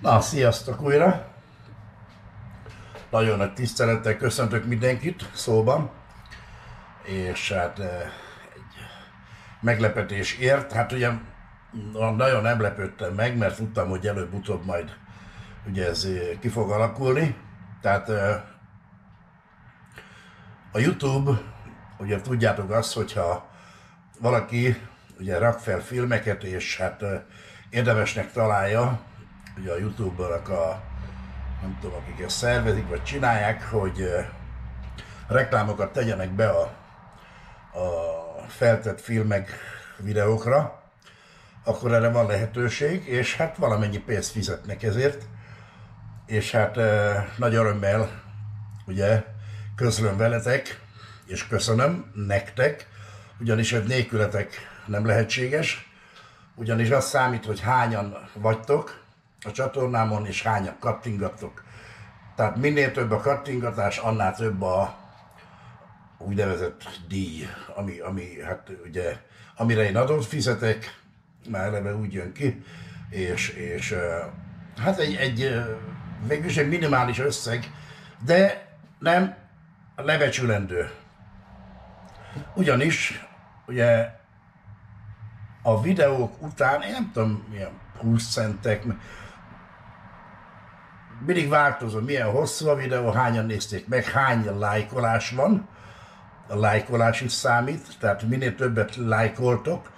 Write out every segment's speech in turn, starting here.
Na, sziasztok újra! Nagyon nagy tisztelettel köszöntök mindenkit szóban, és hát eh, egy meglepetés ért. Hát ugye nagyon nem lepődtem meg, mert tudtam, hogy előbb-utóbb majd ugye ez eh, ki fog alakulni. Tehát eh, a YouTube, ugye tudjátok azt, hogyha valaki ugye rak fel filmeket, és hát érdemesnek találja, ugye a YouTube-nak a, nem tudom, akik ezt szervezik, vagy csinálják, hogy reklámokat tegyenek be a, a feltett filmek, videókra, akkor erre van lehetőség, és hát valamennyi pénzt fizetnek ezért. És hát nagy örömmel ugye közlöm veletek, és köszönöm nektek, ugyanis ez nélkületek nem lehetséges, ugyanis az számít, hogy hányan vagytok a csatornámon, és hányan kattingattok. Tehát minél több a kattingatás, annál több a úgynevezett díj, ami, ami hát ugye, amire én adót fizetek, már eleve úgy jön ki, és, és hát egy, egy végülis egy minimális összeg, de nem lebecsülendő. Ugyanis, ugye a videók után, én nem tudom, milyen 20 centek, mindig változó, milyen hosszú a videó, hányan nézték meg, hány lájkolás van, a lájkolás is számít, tehát minél többet lájkoltok,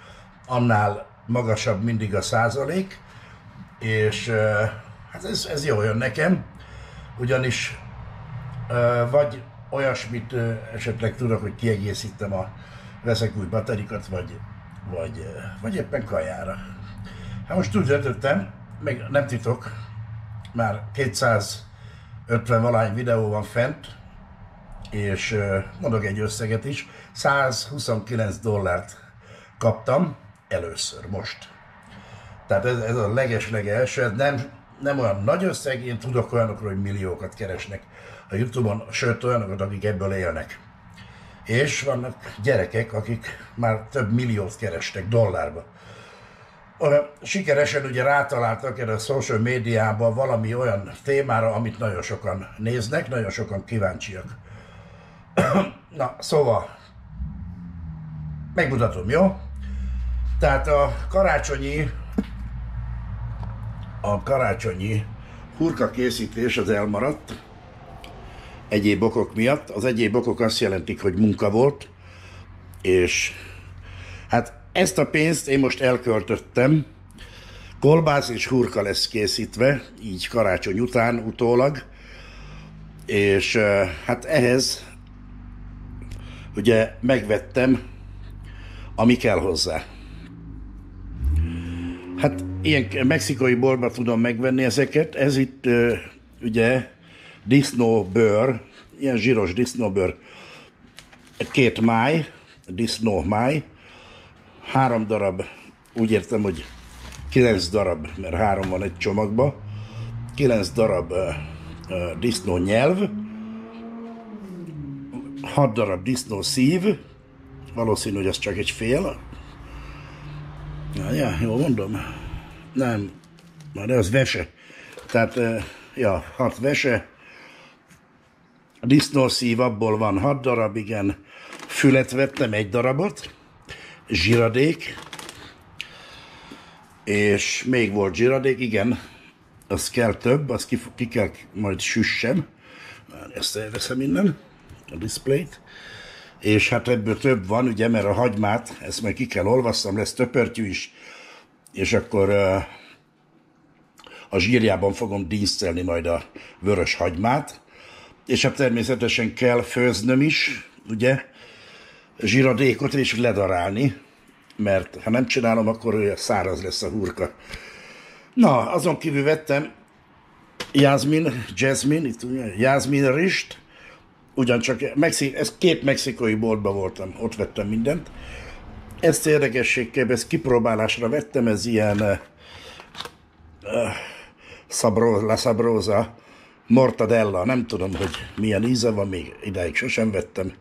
annál magasabb mindig a százalék, és hát ez, ez jó jön nekem, ugyanis vagy olyasmit esetleg tudok, hogy kiegészítem a veszek új baterikat, vagy, vagy, vagy éppen kajára. Hát most úgy döntöttem, meg nem titok, már 250 valány videó van fent, és mondok egy összeget is, 129 dollárt kaptam először, most. Tehát ez, ez a leges első, ez nem, nem olyan nagy összeg, én tudok olyanokról, hogy milliókat keresnek a Youtube-on, sőt olyanokat, akik ebből élnek. És vannak gyerekek, akik már több milliót kerestek dollárba. Sikeresen ugye rátaláltak erre a social médiában valami olyan témára, amit nagyon sokan néznek, nagyon sokan kíváncsiak. Na, szóval, megmutatom, jó? Tehát a karácsonyi a karácsonyi hurka készítés az elmaradt, egyéb okok miatt. Az egyéb okok azt jelentik, hogy munka volt, és hát ezt a pénzt én most elköltöttem, kolbász és hurka lesz készítve, így karácsony után utólag, és hát ehhez ugye megvettem, ami kell hozzá. Hát ilyen mexikai boltban tudom megvenni ezeket, ez itt ugye disznóbőr, ilyen zsíros disznóbőr, két máj, disznó máj, három darab, úgy értem, hogy kilenc darab, mert három van egy csomagba, kilenc darab uh, uh, disznó nyelv, hat darab disznó szív, valószínű, hogy az csak egy fél. Ja, ja, jól mondom. Nem, de az vese. Tehát, uh, ja, hat vese, disznószív abból van 6 darab, igen. Fület vettem egy darabot, zsiradék, és még volt zsiradék, igen, az kell több, azt ki, ki kell majd süssem. Ezt elveszem innen, a displayt. És hát ebből több van, ugye, mert a hagymát, ezt majd ki kell olvasszam, lesz töpörtyű is, és akkor a zsírjában fogom dísztelni majd a vörös hagymát, és hát természetesen kell főznöm is, ugye, zsiradékot és ledarálni, mert ha nem csinálom, akkor olyan száraz lesz a hurka. Na, azon kívül vettem Jasmin, Jasmine, itt Jasmin Rist, ugyancsak Mexi, ez két mexikai boltban voltam, ott vettem mindent. Ezt érdekességképp, ezt kipróbálásra vettem, ez ilyen uh, szabró, la sabrosa, mortadella, nem tudom, hogy milyen íze van, még ideig sosem vettem,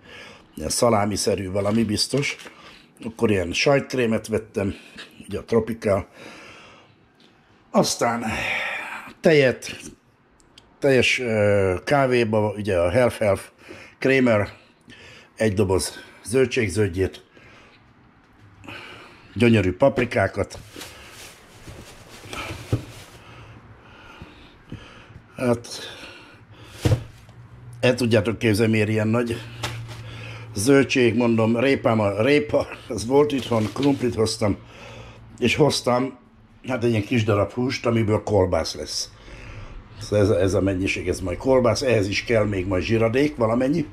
ilyen szalámiszerű valami biztos. Akkor ilyen sajtkrémet vettem, ugye a Tropical. Aztán tejet, teljes kávéba, ugye a Health Health Kramer, egy doboz zöldségzöldjét, gyönyörű paprikákat, hát el tudjátok képzelni, miért ilyen nagy zöldség, mondom, répám a répa, ez volt itthon, krumplit hoztam, és hoztam, hát egy ilyen kis darab húst, amiből kolbász lesz. Szóval ez, ez a mennyiség, ez majd kolbász, ehhez is kell még majd zsiradék valamennyi,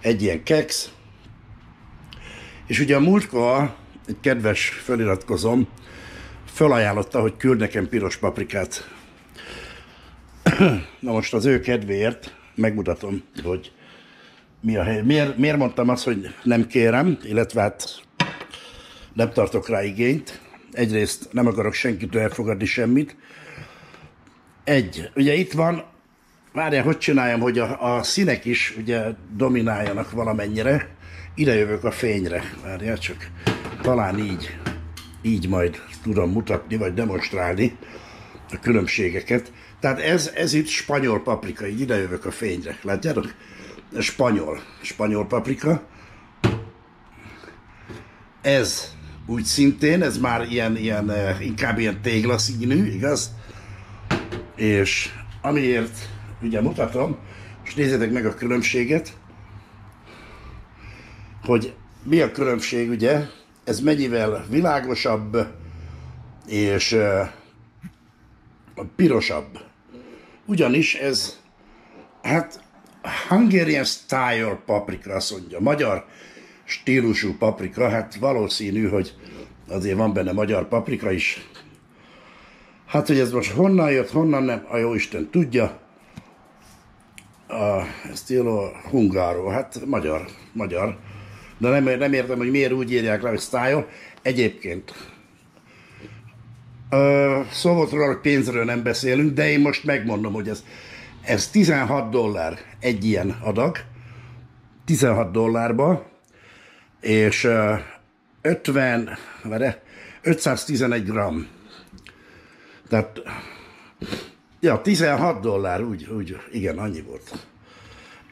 egy ilyen keks, és ugye a múltkor egy kedves feliratkozom felajánlotta, hogy küld nekem piros paprikát. Na most az ő kedvéért megmutatom, hogy mi a hely. Miért, miért mondtam azt, hogy nem kérem, illetve hát nem tartok rá igényt. Egyrészt nem akarok senkitől elfogadni semmit. Egy, ugye itt van, várjál, hogy csináljam, hogy a, a színek is ugye domináljanak valamennyire. Ide jövök a fényre, várjál csak, talán így, így majd tudom mutatni, vagy demonstrálni a különbségeket. Tehát ez, ez itt spanyol paprika, így ide jövök a fényre, látjátok? Spanyol, spanyol paprika. Ez úgy szintén, ez már ilyen, ilyen inkább ilyen téglaszínű, igaz? És amiért ugye mutatom, és nézzétek meg a különbséget, hogy mi a különbség, ugye, ez mennyivel világosabb és uh, pirosabb. Ugyanis ez, hát Hungarian style paprika, azt mondja, magyar stílusú paprika, hát valószínű, hogy azért van benne magyar paprika is. Hát, hogy ez most honnan jött, honnan nem, a jó Isten tudja. A stilo hungáro, hát magyar, magyar. De nem, nem értem, hogy miért úgy írják le, hogy style. Egyébként szó róla, hogy pénzről nem beszélünk, de én most megmondom, hogy ez ez 16 dollár egy ilyen adag, 16 dollárba, és 50, vere, 511 gram. Tehát, ja, 16 dollár, úgy, úgy, igen, annyi volt.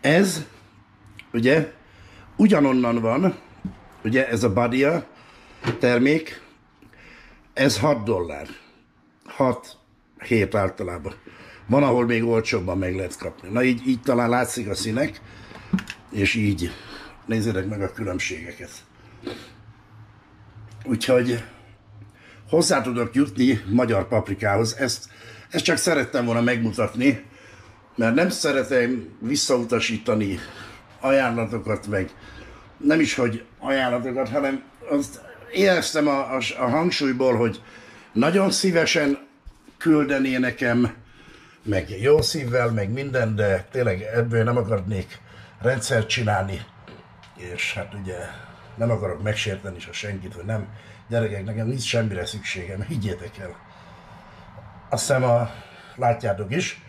Ez, ugye, ugyanonnan van, ugye ez a Badia termék, ez 6 dollár. 6 hét általában. Van, ahol még olcsóbban meg lehet kapni. Na így, így talán látszik a színek, és így nézzétek meg a különbségeket. Úgyhogy hozzá tudok jutni magyar paprikához. Ezt, ezt csak szerettem volna megmutatni, mert nem szeretem visszautasítani ajánlatokat, meg nem is, hogy ajánlatokat, hanem azt éreztem a, a, a hangsúlyból, hogy nagyon szívesen küldené nekem meg jó szívvel, meg minden, de tényleg ebből nem akarnék rendszert csinálni, és hát ugye nem akarok megsérteni se senkit, hogy nem, gyerekek, nekem nincs semmire szükségem, higgyétek el. Azt a, látjátok is.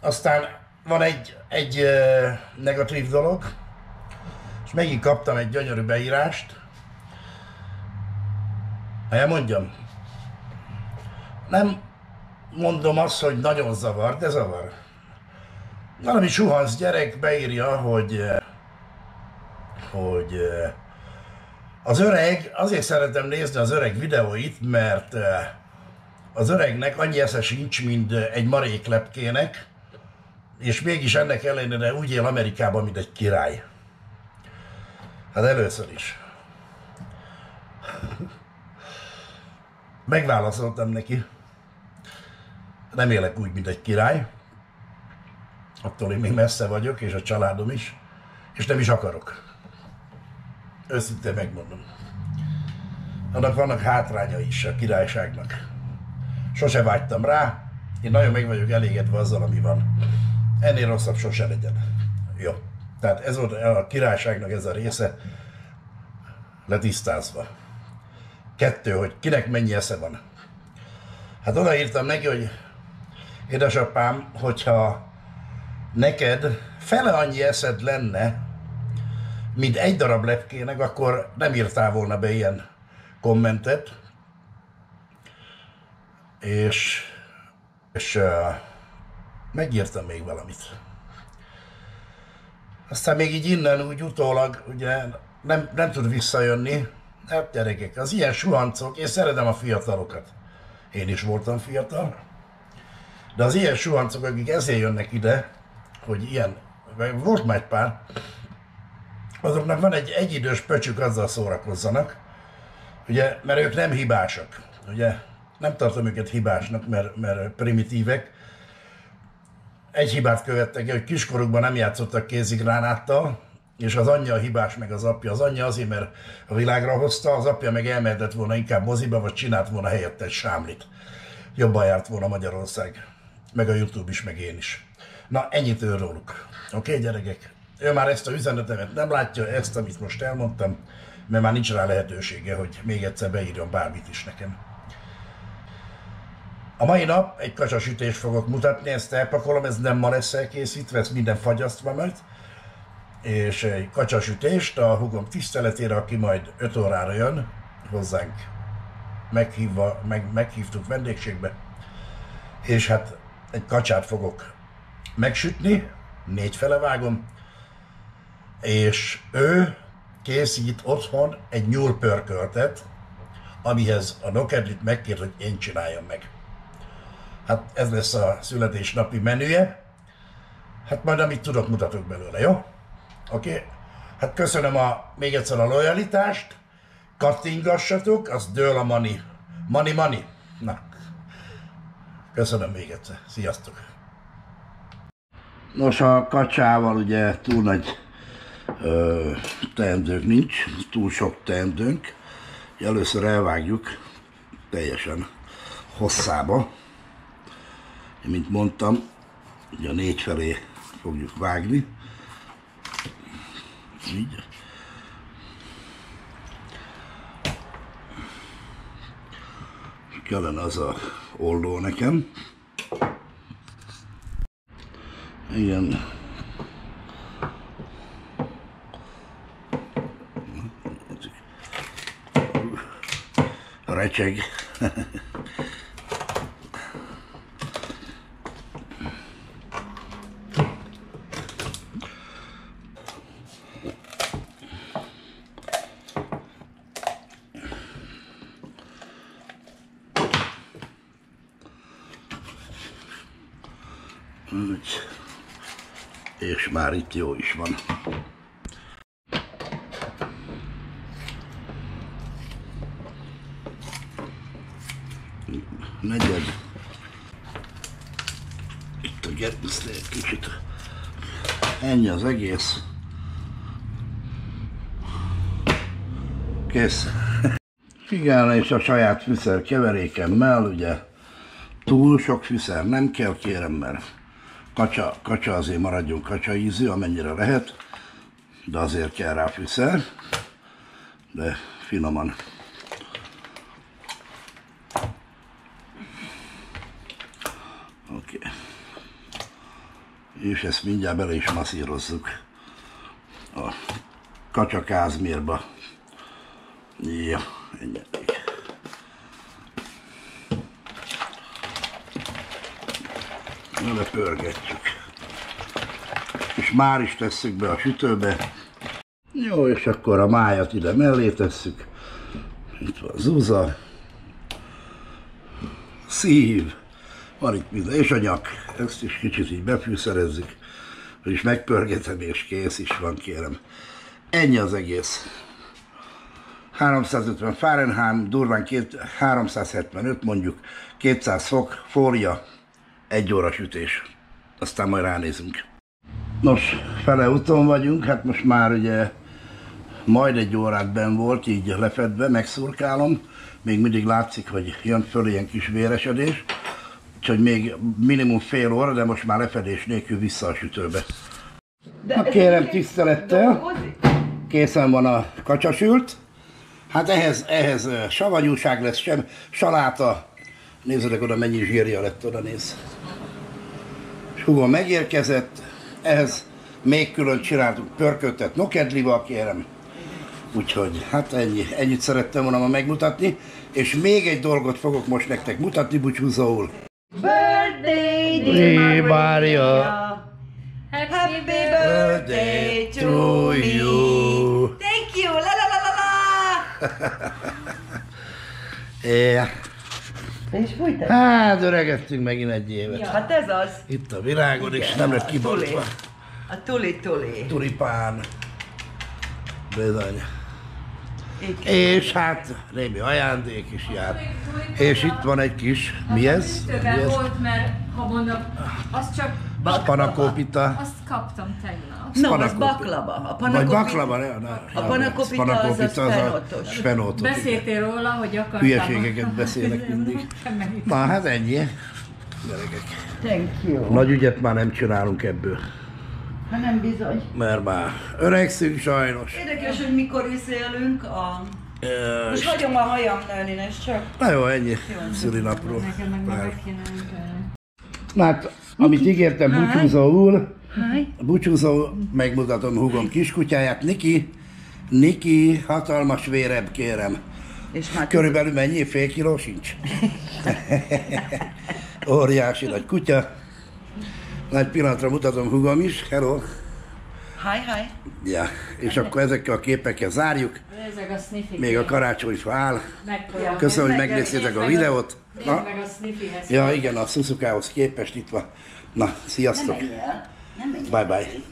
Aztán van egy, egy negatív dolog, és megint kaptam egy gyönyörű beírást. Elmondjam, nem mondom azt, hogy nagyon zavar, de zavar. Valami suhansz gyerek beírja, hogy, hogy az öreg, azért szeretem nézni az öreg videóit, mert az öregnek annyi esze sincs, mint egy marék lepkének, és mégis ennek ellenére úgy él Amerikában, mint egy király. Hát először is. Megválaszoltam neki nem élek úgy, mint egy király, attól én még messze vagyok, és a családom is, és nem is akarok. Őszintén megmondom. Annak vannak hátrányai is a királyságnak. Sose vágytam rá, én nagyon meg vagyok elégedve azzal, ami van. Ennél rosszabb sose legyen. Jó. Tehát ez volt a királyságnak ez a része letisztázva. Kettő, hogy kinek mennyi esze van. Hát odaírtam neki, hogy édesapám, hogyha neked fele annyi eszed lenne, mint egy darab lepkének, akkor nem írtál volna be ilyen kommentet. És, és uh, megírtam még valamit. Aztán még így innen úgy utólag, ugye nem, nem tud visszajönni. Hát gyerekek, az ilyen suhancok, én szeretem a fiatalokat. Én is voltam fiatal. De az ilyen suhancok, akik ezért jönnek ide, hogy ilyen, volt már egy pár, azoknak van egy egyidős pöcsük, azzal szórakozzanak, ugye, mert ők nem hibásak, ugye, nem tartom őket hibásnak, mert, mert primitívek, egy hibát követtek hogy kiskorukban nem játszottak kézigránáttal, és az anyja a hibás, meg az apja. Az anyja azért, mert a világra hozta, az apja meg elmehetett volna inkább moziba, vagy csinált volna helyette egy sámlit. Jobban járt volna Magyarország. Meg a Youtube is, meg én is. Na, ennyit ő róluk. Oké, okay, gyerekek? Ő már ezt a üzenetemet nem látja, ezt, amit most elmondtam, mert már nincs rá lehetősége, hogy még egyszer beírjon bármit is nekem. A mai nap egy kacsasütést fogok mutatni, ezt elpakolom, ez nem ma lesz elkészítve, ez minden fagyasztva majd. És egy kacsasütést a hugom tiszteletére, aki majd 5 órára jön hozzánk, meghívva, meg, meghívtuk vendégségbe. És hát egy kacsát fogok megsütni, négy fele vágom, és ő készít otthon egy nyúlpörköltet, amihez a Nokedlit megkér, hogy én csináljam meg. Hát ez lesz a születésnapi menüje. Hát majd amit tudok, mutatok belőle, jó? Oké? Okay? Hát köszönöm a, még egyszer a lojalitást. Kattingassatok, az dől a mani. Mani, mani. Na. Köszönöm még egyszer. Sziasztok! Nos, a kacsával ugye túl nagy ö, teendők nincs, túl sok teendőnk. Először elvágjuk teljesen hosszába mint mondtam, ugye a négy felé fogjuk vágni. Így. Kellene az a oldó nekem. Igen. Recseg. És már itt jó is van. Negyed. Itt a gerincnél egy kicsit. Ennyi az egész. Kész. Igen, és a saját fűszer keverékemmel, ugye túl sok fűszer nem kell, kérem, mert Kacsa, kacsa azért maradjon kacsa ízű, amennyire lehet, de azért kell rá fűszer, de finoman. Oké. Okay. És ezt mindjárt bele is masszírozzuk a kacsa kázmérba. Ja, ennyi. Vele pörgetjük. És már is tesszük be a sütőbe. Jó, és akkor a májat ide mellé tesszük. Itt van zúza. Szív. Van itt minden, és a nyak. Ezt is kicsit így befűszerezzük. És megpörgetem, és kész is van, kérem. Ennyi az egész. 350 Fahrenheit, durván 375 mondjuk, 200 fok, fólia, egy óra sütés. Aztán majd ránézünk. Nos, fele úton vagyunk, hát most már ugye majd egy órát ben volt, így lefedve, megszurkálom. Még mindig látszik, hogy jön föl ilyen kis véresedés. Úgyhogy még minimum fél óra, de most már lefedés nélkül vissza a sütőbe. De Na kérem tisztelettel, készen van a kacsasült. Hát ehhez, ehhez savanyúság lesz, sem saláta. Nézzétek oda, mennyi zsírja lett, oda néz húva megérkezett, ehhez még külön csináltuk pörköltet nokedlival, kérem. Úgyhogy hát ennyi, ennyit szerettem volna ma megmutatni, és még egy dolgot fogok most nektek mutatni búcsúzóul. Birthday, Hey, Maria. Happy birthday to you. Thank you. La la la la la. É. És fújtad? Hát, öregettünk megint egy évet. Hát ez az. Itt a virágod, és nem lett kibontva. A tuli tuli. Tulipán. Bizony. Igen. És hát némi ajándék is jár. És itt van egy kis, mi ez? Mi ez? volt, mert ha mondom, azt csak Panakópita. azt kaptam tegnap. No, az Panakopita. baklava. A Vagy panakopita. baklava, ne, ne, A panakopita az a spenótos. Spenótot, igen. Beszéltél róla, hogy akartam. Hülyeségeket beszélek mindig. Na hát ennyi. Gyerekek. Thank you. Nagy ügyet már nem csinálunk ebből, Ha nem bizony. mert már öregszünk sajnos. Érdekes, hogy mikor visszaélünk a... Ö, Most hagyom a hajam nőni, és csak... Na jó, ennyi szülinapról. Nekem meg meg kéne önteni. Na hát, amit ígértem búcsúzóul, Háj. búcsúzó, megmutatom húgom kiskutyáját, Niki, Niki, hatalmas vérebb kérem. És már Körülbelül mennyi? Fél kiló sincs? Óriási nagy kutya. Nagy pillanatra mutatom húgom is. Hello. Háj, háj. Ja, és akkor ezekkel a képekkel zárjuk. Ezek a sniffy. Még a karácsony is áll. Köszönöm, hogy megnéztétek a videót. Nézd meg a sniffyhez. ja igen, a Suzukához képest itt van. Na, sziasztok. Nem. Bye bye.